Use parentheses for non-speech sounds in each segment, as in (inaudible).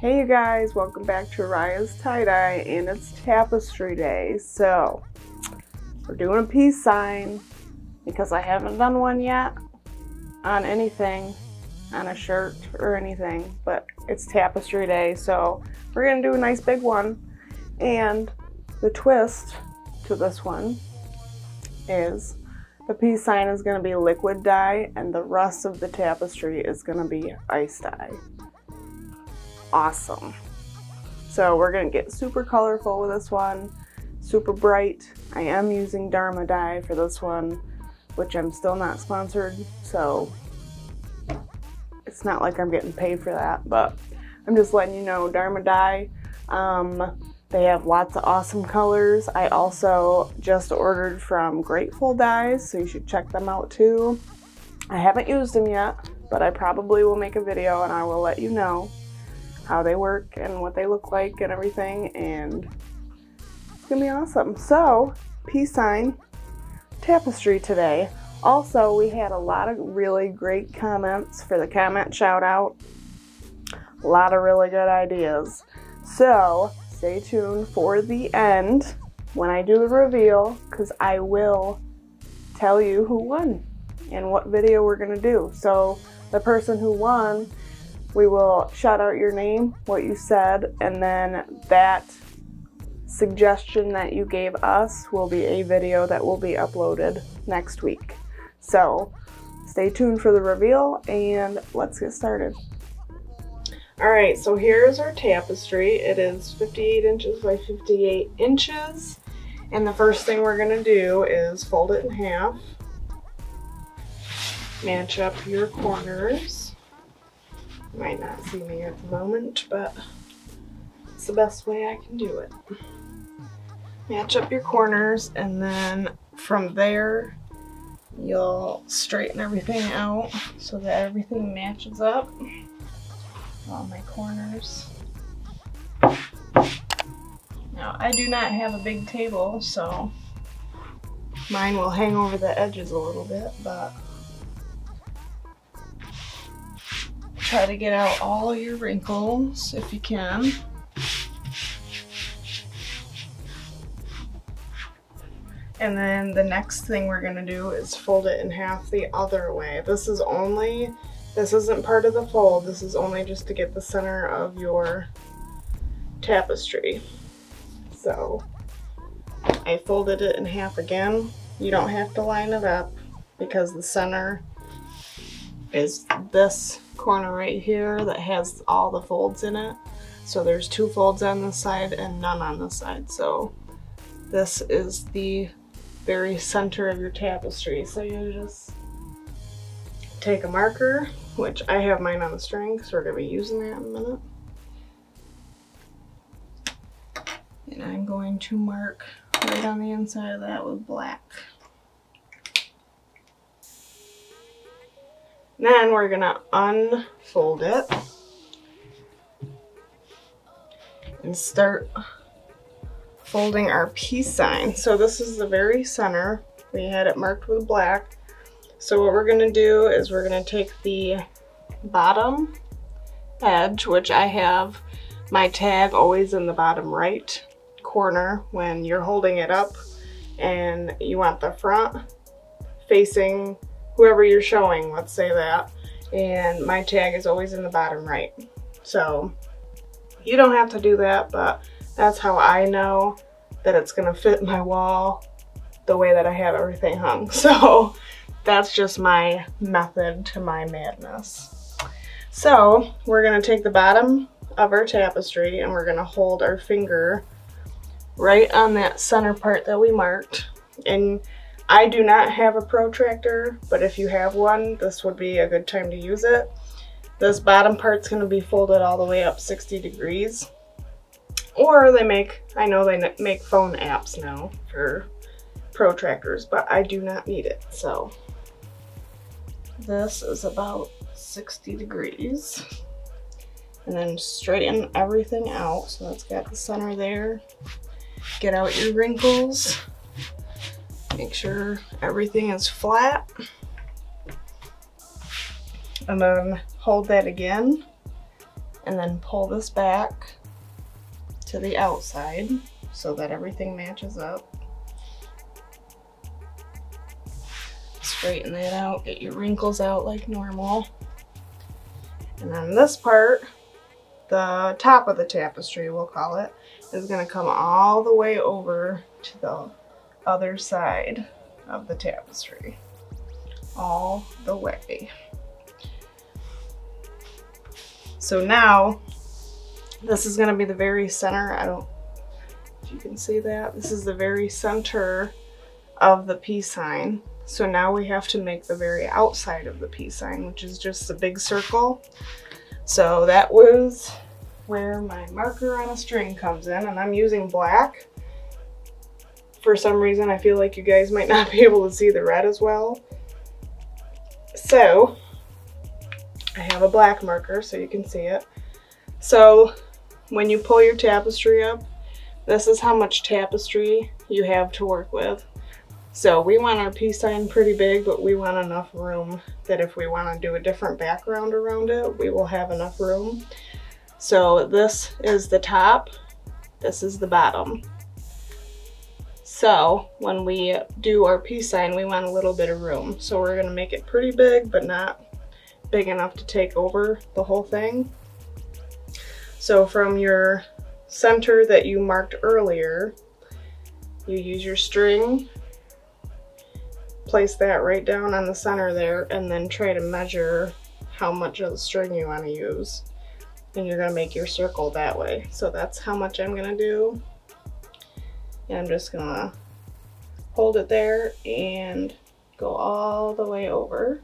Hey you guys, welcome back to Riah's Tie-Dye and it's Tapestry Day. So, we're doing a peace sign because I haven't done one yet on anything, on a shirt or anything, but it's Tapestry Day, so we're gonna do a nice big one. And the twist to this one is the peace sign is gonna be liquid dye and the rest of the tapestry is gonna be ice dye awesome. So we're gonna get super colorful with this one, super bright. I am using Dharma dye for this one, which I'm still not sponsored, so it's not like I'm getting paid for that, but I'm just letting you know Dharma dye. Um, they have lots of awesome colors. I also just ordered from Grateful Dyes, so you should check them out too. I haven't used them yet, but I probably will make a video and I will let you know how they work and what they look like and everything and it's gonna be awesome. So, peace sign tapestry today. Also, we had a lot of really great comments for the comment shout out. A lot of really good ideas. So, stay tuned for the end when I do the reveal because I will tell you who won and what video we're going to do. So, the person who won we will shout out your name, what you said, and then that suggestion that you gave us will be a video that will be uploaded next week. So stay tuned for the reveal and let's get started. Alright, so here's our tapestry. It is 58 inches by 58 inches. And the first thing we're going to do is fold it in half. Match up your corners. You might not see me at the moment, but it's the best way I can do it. Match up your corners and then from there you'll straighten everything out so that everything matches up. All my corners. Now I do not have a big table so mine will hang over the edges a little bit but try to get out all your wrinkles if you can. And then the next thing we're gonna do is fold it in half the other way. This is only, this isn't part of the fold, this is only just to get the center of your tapestry. So I folded it in half again. You don't have to line it up because the center is this corner right here that has all the folds in it. So there's two folds on this side and none on this side. So this is the very center of your tapestry. So you just take a marker, which I have mine on the string because we're to be using that in a minute. And I'm going to mark right on the inside of that with black. Then we're gonna unfold it and start folding our peace sign. So this is the very center. We had it marked with black. So what we're gonna do is we're gonna take the bottom edge, which I have my tag always in the bottom right corner when you're holding it up and you want the front facing whoever you're showing, let's say that. And my tag is always in the bottom right. So you don't have to do that, but that's how I know that it's gonna fit (laughs) my wall the way that I have everything hung. (laughs) So that's just my method to my madness. So we're gonna take the bottom of our tapestry and we're gonna hold our finger right on that center part that we marked. And I do not have a protractor, but if you have one, this would be a good time to use it. This bottom part's to be folded all the way up 60 degrees. Or they make, I know they make phone apps now for protractors, but I do not need it, so. This is about 60 degrees. And then straighten everything out. So that's got the center there. Get out your wrinkles. Make sure everything is flat. And then hold that again and then pull this back to the outside so that everything matches up. Straighten that out, get your wrinkles out like normal. And then this part, the top of the tapestry we'll call it, is gonna come all the way over to the other side of the tapestry. All the way. So now, this is gonna be the very center. I don't, if you can see that. This is the very center of the peace sign. So now we have to make the very outside of the peace sign, which is just a big circle. So that was where my marker on a string comes in, and I'm using black. For some reason, I feel like you guys might not be able to see the red as well. So I have a black marker so you can see it. So when you pull your tapestry up, this is how much tapestry you have to work with. So we want our peace sign pretty big, but we want enough room that if we want to do a different background around it, we will have enough room. So this is the top, this is the bottom. So when we do our peace sign, we want a little bit of room. So we're gonna make it pretty big, but not big enough to take over the whole thing. So from your center that you marked earlier, you use your string, place that right down on the center there, and then try to measure how much of the string you want to use. And you're gonna make your circle that way. So that's how much I'm gonna do. And I'm just gonna hold it there and go all the way over.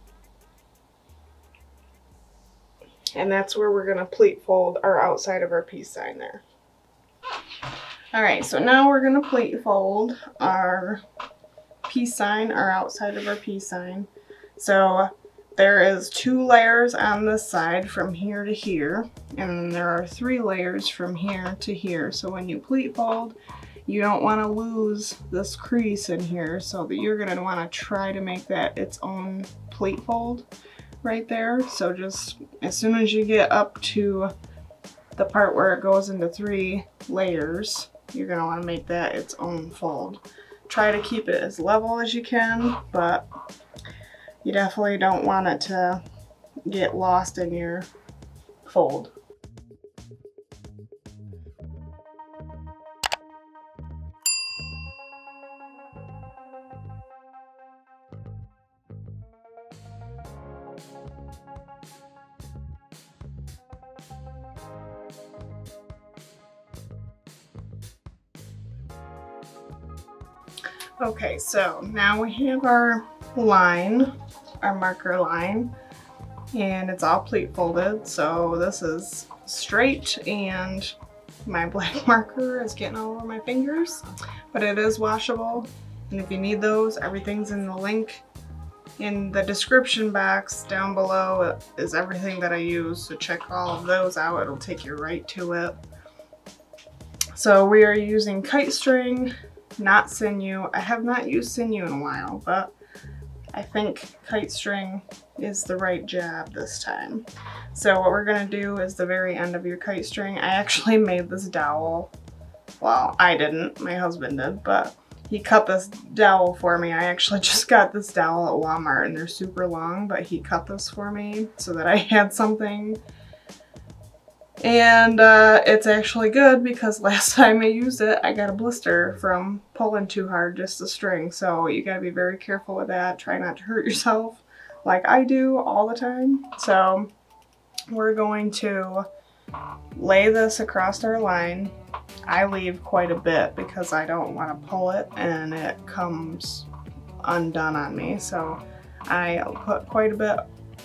And that's where we're gonna pleat fold our outside of our peace sign there. All right, so now we're gonna pleat fold our peace sign, our outside of our peace sign. So there is two layers on this side from here to here, and there are three layers from here to here. So when you pleat fold, you don't want to lose this crease in here, so that you're going to want to try to make that its own pleat fold right there. So just as soon as you get up to the part where it goes into three layers, you're going to want to make that its own fold. Try to keep it as level as you can, but you definitely don't want it to get lost in your fold. So now we have our line, our marker line, and it's all pleat folded. So this is straight and my (laughs) black marker is getting all over my fingers, but it is washable. And if you need those, everything's in the link in the description box down below is everything that I use. So check all of those out. It'll take you right to it. So we are using kite string not sinew. I have not used sinew in a while, but I think kite string is the right jab this time. So what we're gonna do is the very end of your kite string. I actually (laughs) made this dowel. Well, I didn't, my husband did, but he cut this dowel for me. I actually (laughs) just got this dowel at Walmart and they're super long, but he cut this for me so that I (laughs) had something and uh, it's actually good because (laughs) last time I used it, I got a blister from pulling too hard just the string. So you gotta be very careful with that. Try not to hurt yourself like I do all the time. So we're going to lay this across our line. I leave quite a bit because I don't want to pull it and it comes undone on me. So I put quite a bit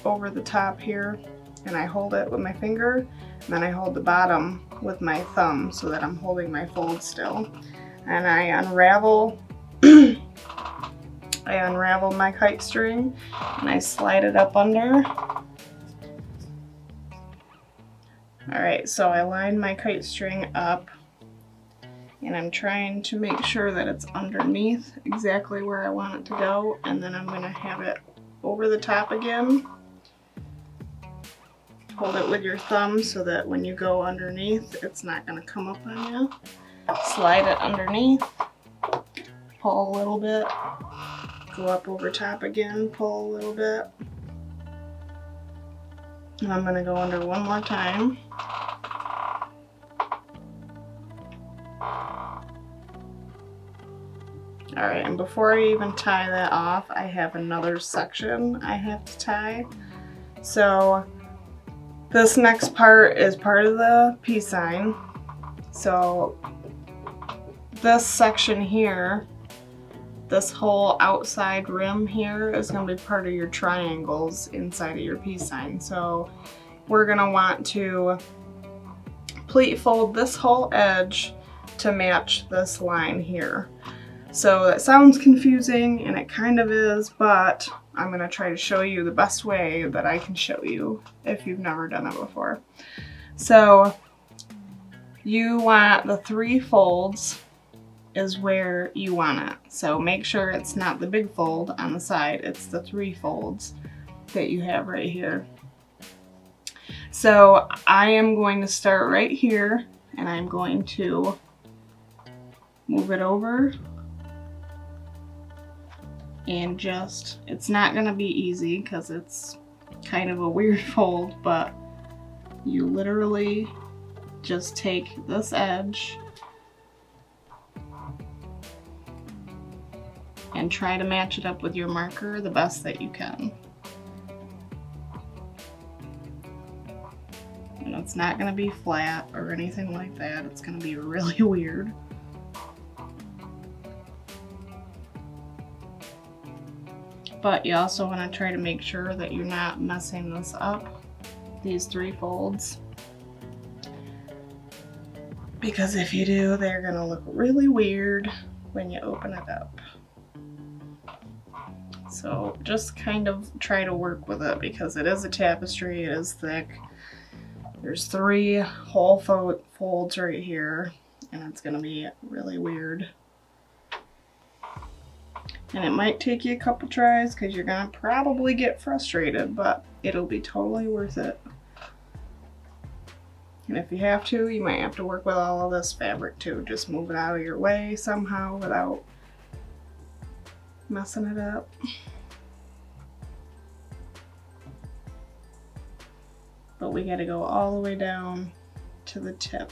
over the top here and I hold it with my finger and then I hold the bottom with my thumb so that I'm holding my fold still. And I unravel (clears throat) I unravel my kite string and I slide it up under. Alright so I line my kite string up and I'm trying to make sure that it's underneath exactly where I want it to go and then I'm going to have it over the top again Hold it with your thumb so that when you go underneath, it's not gonna come up on you. Slide it underneath, pull a little bit, go up over top again, pull a little bit. And I'm gonna go under one more time. All right, and before I even tie that off, I have another section I have to tie. So this next part is part of the peace sign. So this section here, this whole outside rim here is gonna be part of your triangles inside of your peace sign. So we're gonna want to pleat fold this whole edge to match this line here. So that sounds confusing, and it kind of is, but I'm going to try to show you the best way that I can show you if you've never done it before. So you want the three folds is where you want it. So make sure it's not the big fold on the side, it's the three folds that you have right here. So I am going to start right here and I'm going to move it over and just, it's not going to be easy because it's kind of a weird (laughs) fold, but you literally just take this edge and try to match it up with your marker the best that you can. And it's not going to be flat or anything like that. It's going to be really (laughs) weird. But you also want to try to make sure that you're not messing this up, these three folds. Because if you do, they're going to look really weird when you open it up. So just kind of try to work with it because it is a tapestry, it is thick. There's three whole fo folds right here and it's going to be really weird. And it might take you a couple tries because you're going to probably get frustrated, but it'll be totally worth it. And if you have to, you might have to work with all of this fabric too. Just move it out of your way somehow without messing it up. But we got to go all the way down to the tip.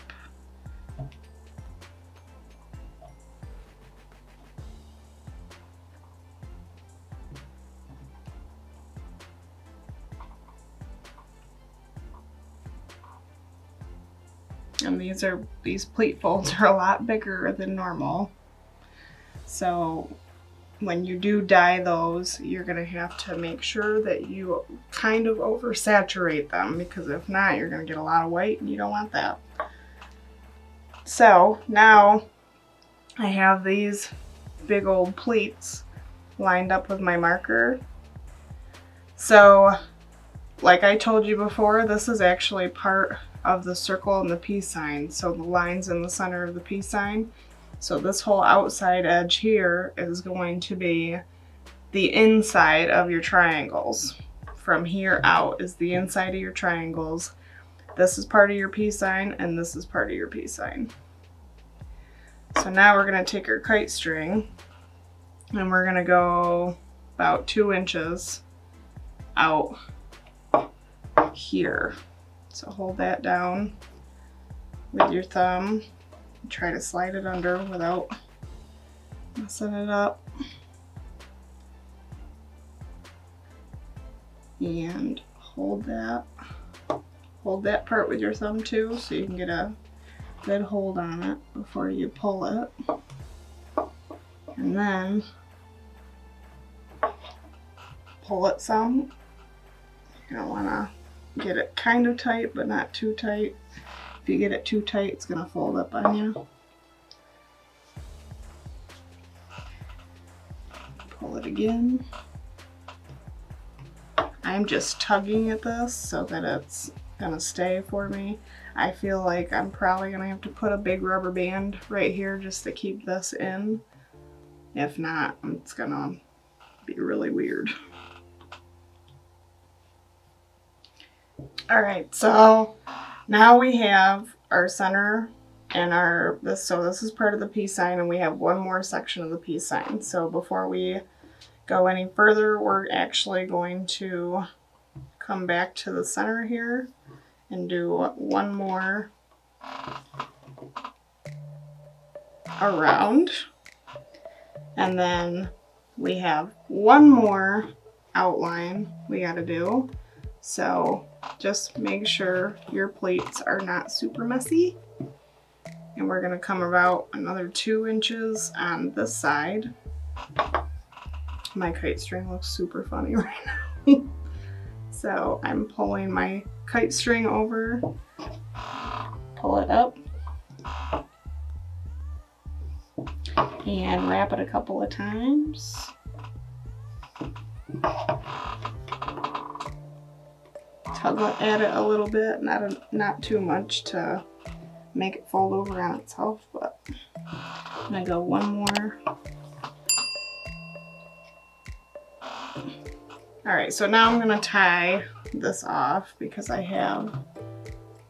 And these are these pleat folds are a lot bigger than normal. So when you do dye those you're gonna have to make sure that you kind of oversaturate them because if not you're gonna get a lot of white and you don't want that. So now I have these big old pleats lined up with my marker. So like I told you before this is actually part of the circle and the peace sign. So the lines in the center of the peace sign. So this whole outside edge here is going to be the inside of your triangles. From here out is the inside of your triangles. This is part of your peace sign and this is part of your peace sign. So now we're gonna take our kite string and we're gonna go about two inches out here. So hold that down with your thumb. Try to slide it under without messing it up. And hold that. Hold that part with your thumb too so you can get a good hold on it before you pull it. And then pull it some. You don't want to get it kind of tight, but not too tight. If you get it too tight, it's going to fold up on you. Pull it again. I'm just tugging at this so that it's going to stay for me. I feel like I'm probably going to have to put a big rubber band right here just to keep this in. If not, it's going to be really weird. (laughs) All right, so now we have our center and our, this, so this is part of the peace sign and we have one more section of the peace sign. So before we go any further, we're actually going to come back to the center here and do one more around. And then we have one more outline we gotta do. So just make sure your plates are not super messy. And we're gonna come about another two inches on this side. My kite string looks super funny (laughs) right now. so I'm pulling my kite string over, pull it up, and wrap it a couple of times. Tug at it a little bit, not, a, not too much to make it fold over on itself, but I'm gonna go one more. All right, so now I'm gonna tie this off because I have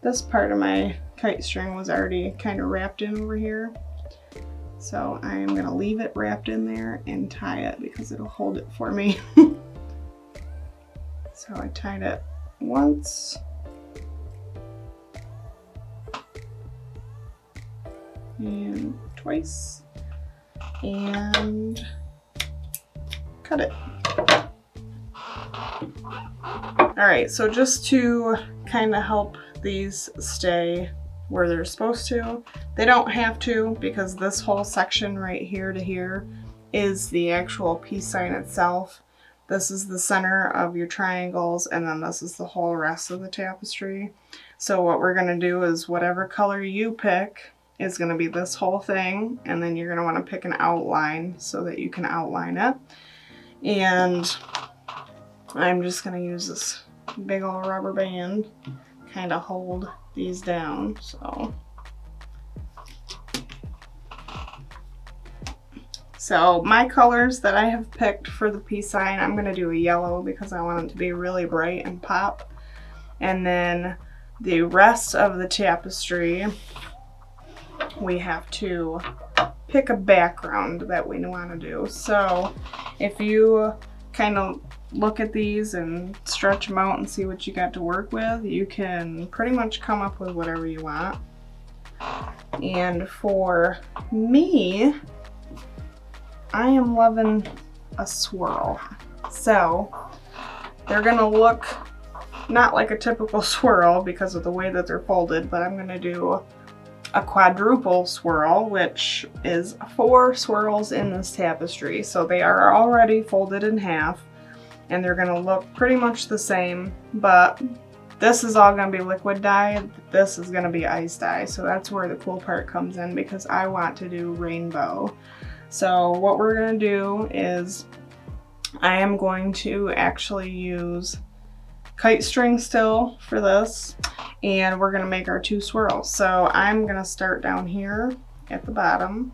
this part of my kite string was already kind of wrapped in over here. So I am gonna leave it wrapped in there and tie it because it'll hold it for me. (laughs) so I tied it once. And twice. And cut it. Alright, so just to kind of help these stay where they're supposed to, they don't have to because this whole section right here to here is the actual peace sign itself. This is the center of your triangles and then this is the whole rest of the tapestry. So what we're going to do is whatever color you pick is going to be this whole thing and then you're going to want to pick an outline so that you can outline it. And I'm just going to use this big old rubber band kind of hold these down. So So my colors that I have picked for the peace sign, I'm gonna do a yellow because I want it to be really bright and pop. And then the rest of the tapestry, we have to pick a background that we want to do. So if you kind of look at these and stretch them out and see what you got to work with, you can pretty much come up with whatever you want. And for me, I am loving a swirl. So they're gonna look not like a typical (laughs) swirl because of the way that they're folded, but I'm gonna do a quadruple swirl, which is four swirls in this tapestry. So they are already folded in half and they're gonna look pretty much the same, but this is all gonna be liquid dye. This is gonna be ice dye. So that's where the cool part comes in because I want to do rainbow. So what we're gonna do is I am going to actually use kite string still for this and we're gonna make our two swirls. So I'm gonna start down here at the bottom.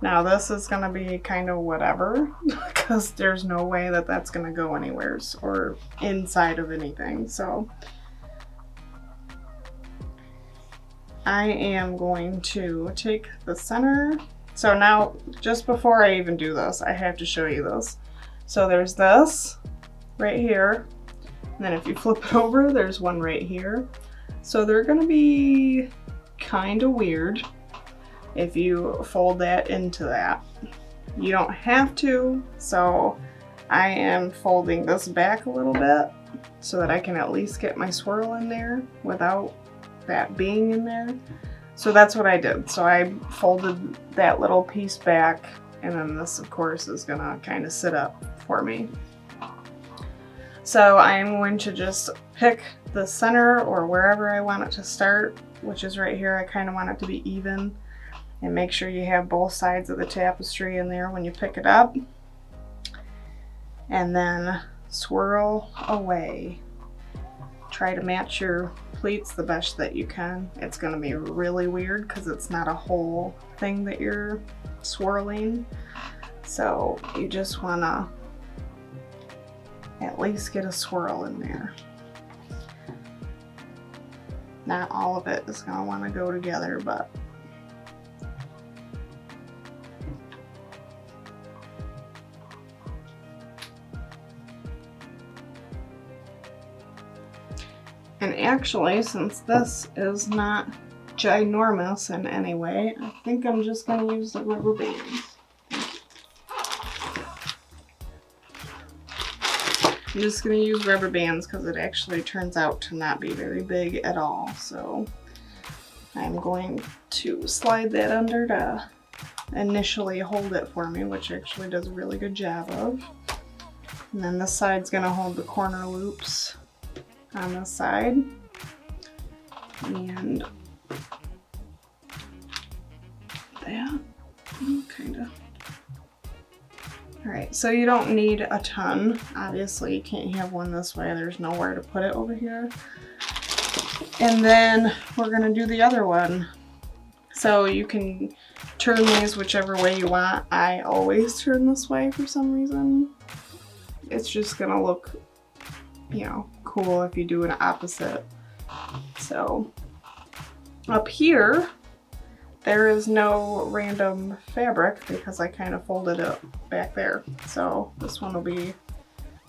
Now this is gonna be kind of whatever (laughs) because there's no way that that's gonna go anywhere or inside of anything. So I am going to take the center so now, just before I even do this, I have to show you this. So there's this right here. And then if you flip it (laughs) over, there's one right here. So they're gonna be kind of weird if you fold that into that. You don't have to, so I am folding this back a little bit so that I can at least get my swirl in there without that being in there. So that's what I did. So I folded that little piece back and then this of course is gonna kind of sit up for me. So I am going to just pick the center or wherever I want it to start, which is right here. I kind of want it to be even and make sure you have both sides of the tapestry in there when you pick it up. And then swirl away. Try to match your the best that you can. It's gonna be really weird because it's not a whole thing that you're swirling. So you just wanna at least get a swirl in there. Not all of it is gonna wanna go together, but actually, since this is not ginormous in any way, I think I'm just going to use the rubber bands. I'm just going to use rubber bands because it actually turns out to not be very big at all. So I'm going to slide that under to initially hold it for me, which actually does a really good job of. And then this side's going to hold the corner loops on the side. And that kind of. Alright, so you don't need a ton. Obviously, you can't have one this way. There's nowhere to put it over here. And then we're going to do the other one. So you can turn these whichever way you want. I always turn this way for some reason. It's just going to look, you know, cool if you do an opposite. So up here, there is no random fabric because I kind of folded it back there. So this one will be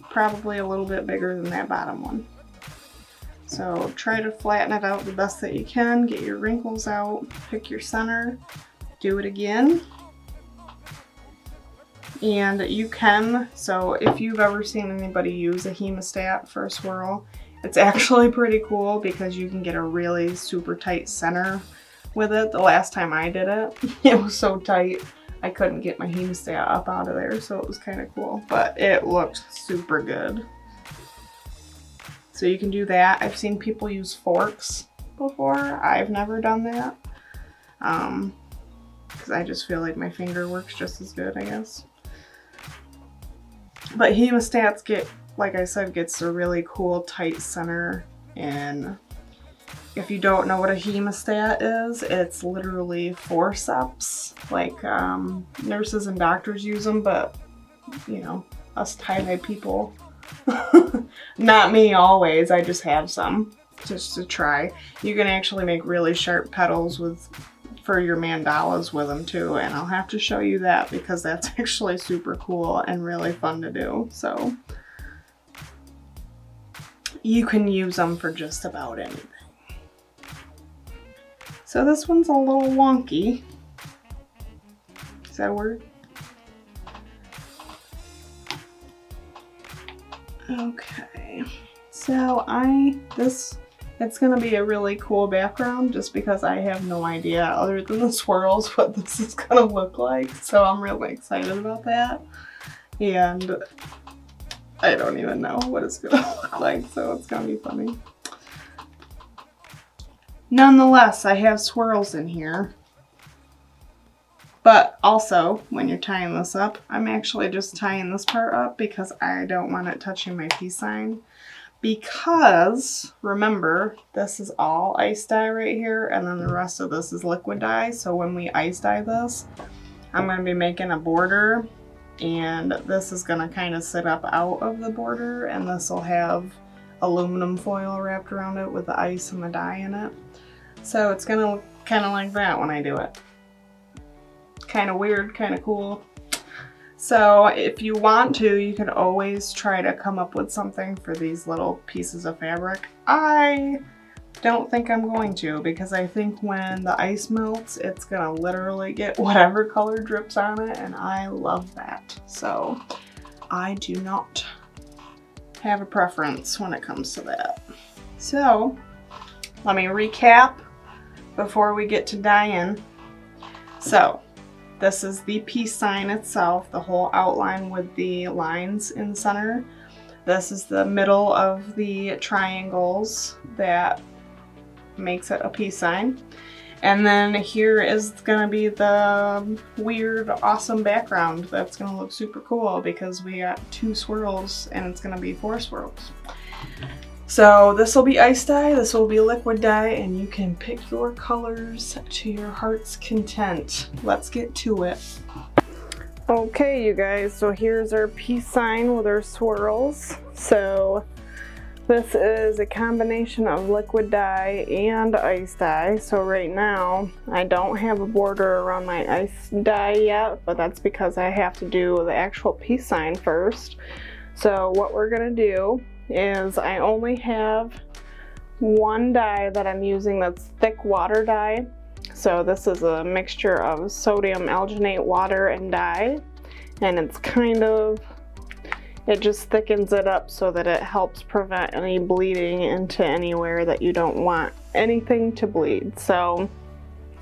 probably a little bit bigger than that bottom one. So try to flatten it out the best that you can, get your wrinkles out, pick your center, do it again. And you can, so if you've ever seen anybody use a hemostat for a swirl, it's (laughs) actually pretty cool because you can get a really super tight center with it. The last time I did it, (laughs) it was so tight I couldn't get my hemostat up out of there, so it was kind of cool. But it looked super good. So you can do that. I've seen people use forks before. I've never done that. Um, because I just feel like my finger works just as good, I guess. But hemostats get, like I said, gets a really cool tight center and if you don't know what a hemostat is, it's literally forceps. Like um, nurses and doctors use them, but you know, us tie-dye people. (laughs) Not me always, I just have some just to try. You can actually make really sharp petals with for your mandalas with them too and I'll have to show you that because that's (laughs) actually super cool and really fun to do so. You can use them for just about anything. So this one's a little wonky. Is that a word? Okay. So I this it's gonna be a really cool background just because I have no idea other than the (laughs) swirls what this is gonna look like. So I'm really excited about that. And I don't even know what it's gonna (laughs) look like, so it's gonna be funny. Nonetheless, I have swirls in here. But also, when you're tying this up, I'm actually just tying this part up because I don't want it touching my peace sign because remember this is all ice dye right here and then the rest of this is liquid dye. So when we ice dye this I'm going to be making a border and this is going to kind of sit up out of the border and this will have aluminum foil wrapped around it with the ice and the dye in it. So it's going to look kind of like that when I do it. Kind of weird kind of cool so if you want to, you can always try to come up with something for these little pieces of fabric. I don't think I'm going to because I think when the ice melts, it's gonna literally get (laughs) whatever color drips on it and I love that. So I do not have a preference when it comes to that. So let me recap before we get to dyeing. So this is the peace sign itself, the whole outline with the lines in the center. This is the middle of the triangles that makes it a peace sign. And then here is gonna be the weird, awesome background that's gonna look super cool because we got two swirls and it's gonna be four swirls. So this will be ice dye, this will be liquid dye, and you can pick your colors to your heart's content. Let's get to it. Okay, you guys, so here's our peace sign with our swirls. So This is a combination of liquid dye and ice dye. So right now I don't have a border around my ice dye yet, but that's because I have to do the actual peace sign first. So what we're gonna do is I only have one dye that I'm using that's thick water dye. So this is a mixture of sodium alginate water and dye and it's kind of it just thickens it up so that it helps prevent any bleeding into anywhere that you don't want anything to bleed. So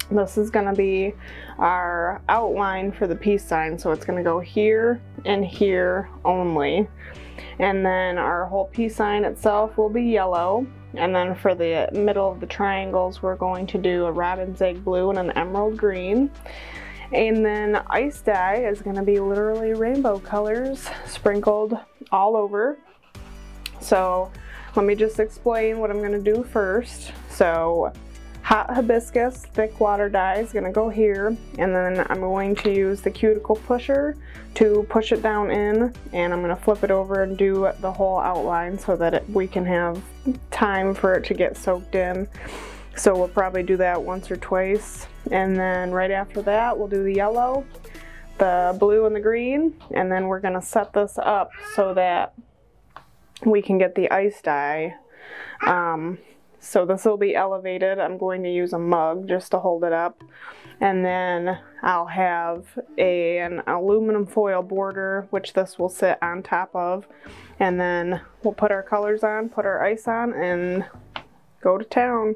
this is going to be our outline for the peace sign. So it's going to go here and here only. And then our whole peace sign itself will be yellow. And then for the middle of the triangles, we're going to do a robin's egg blue and an emerald green. And then ice dye is gonna be literally rainbow colors sprinkled all over. So let me just explain what I'm gonna do first. So hot hibiscus thick water dye is gonna go here and then I'm going to use the cuticle pusher to push it down in and I'm gonna flip it over and do the whole outline so that it, we can have time for it to get soaked in. So we'll probably do that once or twice. And then right after that, we'll do the yellow, the blue and the green. And then we're gonna set this up so that we can get the ice dye. Um, so this will be elevated. I'm going to use a mug just to hold it up. And then I'll have a, an aluminum foil border, which this will sit on top of. And then we'll put our colors on, put our ice on, and go to town.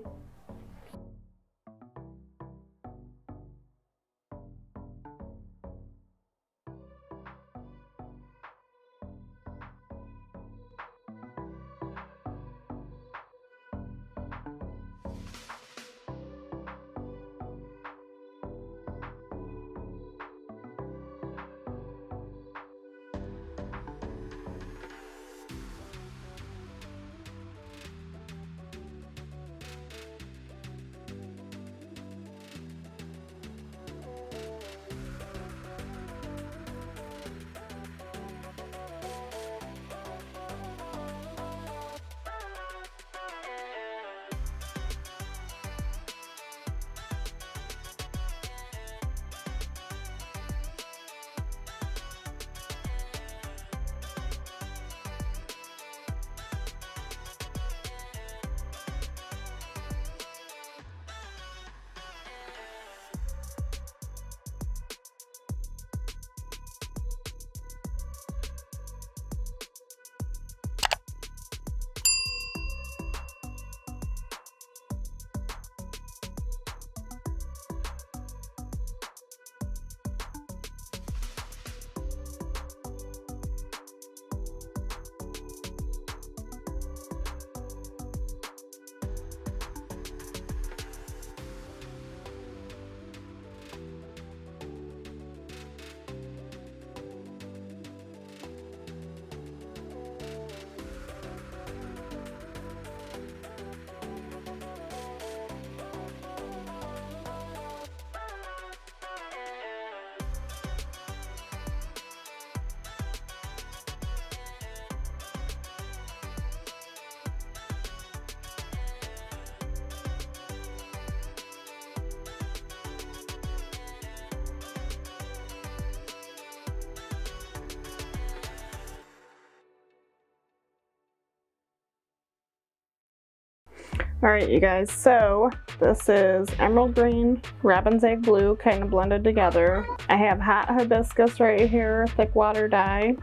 All right, you guys, so this is emerald green, robin's egg blue, kind of blended together. I have hot hibiscus right here, thick water dye.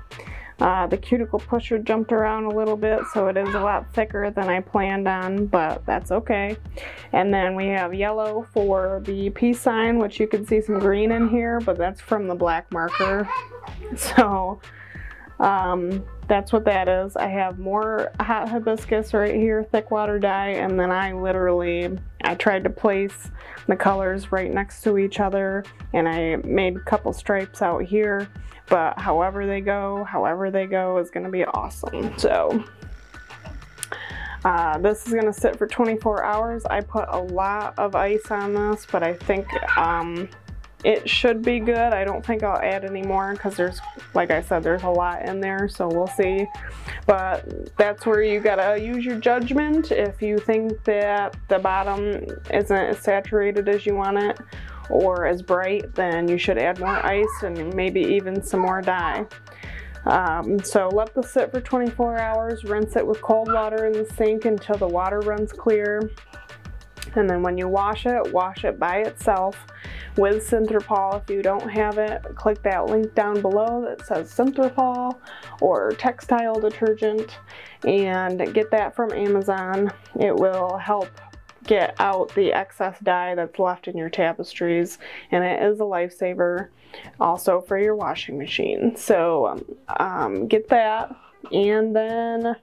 Uh, the cuticle pusher jumped around a little bit, so it is a lot thicker than I planned on, but that's okay. And then we have yellow for the peace sign, which you can see some green in here, but that's from the black marker. (laughs) So um, that's what that is. I have more hot hibiscus right here, thick water dye, and then I literally, I tried to place the colors right next to each other, and I made a couple stripes out here, but however they go, however they go is gonna be awesome. So, uh, this is gonna sit for 24 hours. I put a lot of ice on this, but I think um, it should be good. I don't think I'll add any more because there's, like I said, there's a lot in there, so we'll see. But that's where you gotta use your judgment. If you think that the bottom isn't as saturated as you want it or as bright, then you should add more ice and maybe even some more dye. Um, so let this sit for 24 hours, rinse it with cold water in the sink until the water runs clear. And then when you wash it, wash it by itself with Synthrapol. If you don't have it, click that link down below that says Synthrapol or textile detergent and get that from Amazon. It will help get out the excess dye that's left in your tapestries and it is a lifesaver also for your washing machine. So um, um, get that and then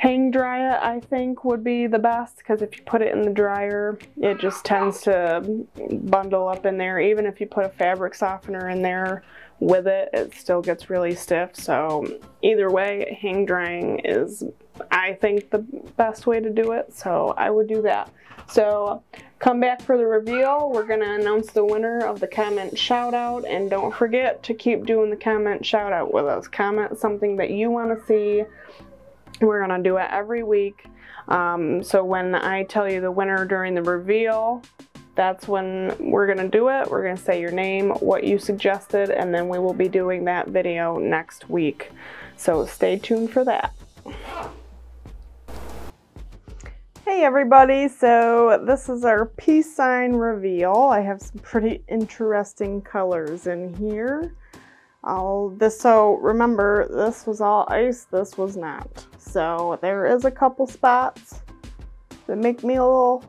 hang dry it I think would be the best because if you put it in the dryer it just tends to bundle up in there even if you put a fabric softener in there with it it still gets really stiff so either way hang drying is I think the best way to do it so I would do that so come back for the reveal. We're going to announce the winner of the comment shout out and don't forget to keep doing the comment shout out with us. Comment something that you want to see. We're to do it every week. Um, so when I tell you the winner during the reveal, that's when we're to do it. We're to say your name, what you suggested, and then we will be doing that video next week. So stay tuned for that. Hey everybody, so this is our peace sign reveal. I have some pretty interesting colors in here. I'll, this, so remember, this was all ice, this was not. So there is a couple spots that make me a little,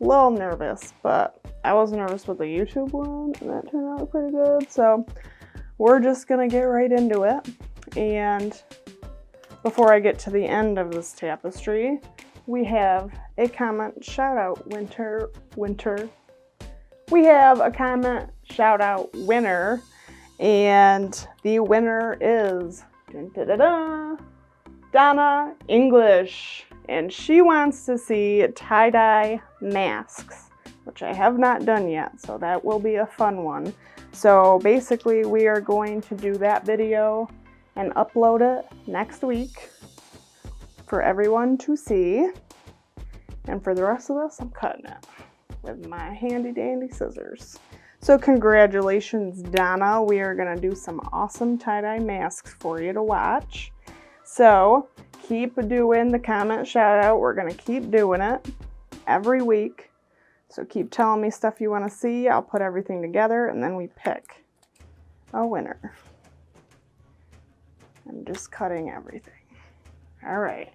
little nervous, but I was nervous with the YouTube one and that turned out pretty good. So we're just gonna get right into it. And before I get to the end of this tapestry, we have a comment shout out winter winter we have a comment shout out winner and the winner is dun, Donna English and she wants to see tie-dye masks which I have not done yet so that will be a fun one so basically we are going to do that video and upload it next week for everyone to see. And for the rest of us, I'm cutting it with my handy dandy scissors. So congratulations, Donna. We are gonna do some awesome tie-dye masks for you to watch. So keep doing the comment shout out. We're gonna keep doing it every week. So keep telling me stuff you wanna see. I'll put everything together and then we pick a winner. I'm just cutting everything. All right.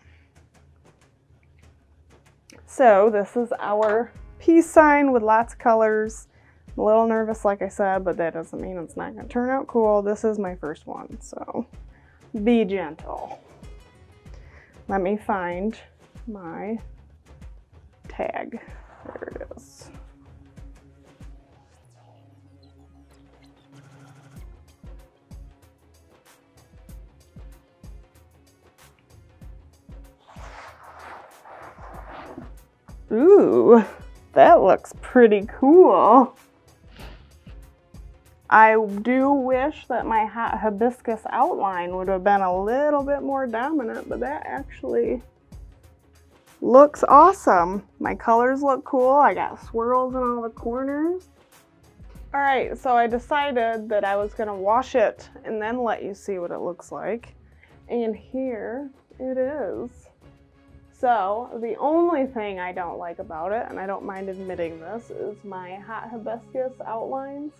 So this is our peace sign with lots of colors. A little nervous, like I said, but that doesn't mean it's not going to turn out cool. This is my first one, so be gentle. Let me find my tag. There it is. Ooh, that looks pretty cool. I do wish that my hot hibiscus outline would have been a little bit more dominant, but that actually looks awesome. My colors look cool. I got swirls in all the corners. All right, so I decided that I was gonna wash it and then let you see what it looks like. And here it is. So the only thing I don't like about it, and I don't mind admitting this, is my hot hibiscus outlines.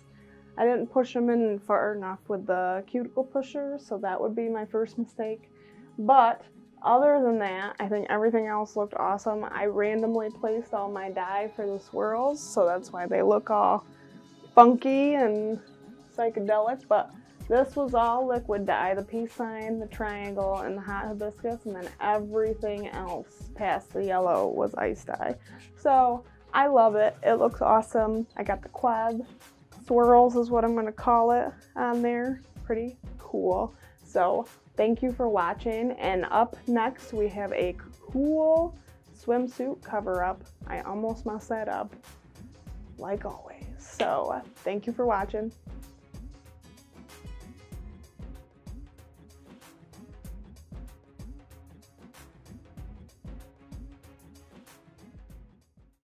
I didn't push them in far enough with the cuticle pusher, so that would be my first mistake. But other than that, I think everything else looked awesome. I randomly placed all my dye for the swirls, so that's why they look all funky and psychedelic, but this was all liquid dye, the peace sign, the triangle, and the hot hibiscus, and then everything else past the yellow was ice dye. So I love it. It looks awesome. I got the quad swirls is what I'm going to call it on there. Pretty cool. So thank you for watching. And up next we have a cool swimsuit cover up. I almost messed that up, like always. So thank you for watching.